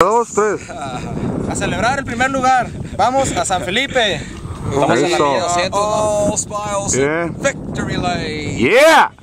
Dos, tres. A celebrar el primer lugar. Vamos a San Felipe. Vamos a la 200. All smiles. Victory lane. Yeah!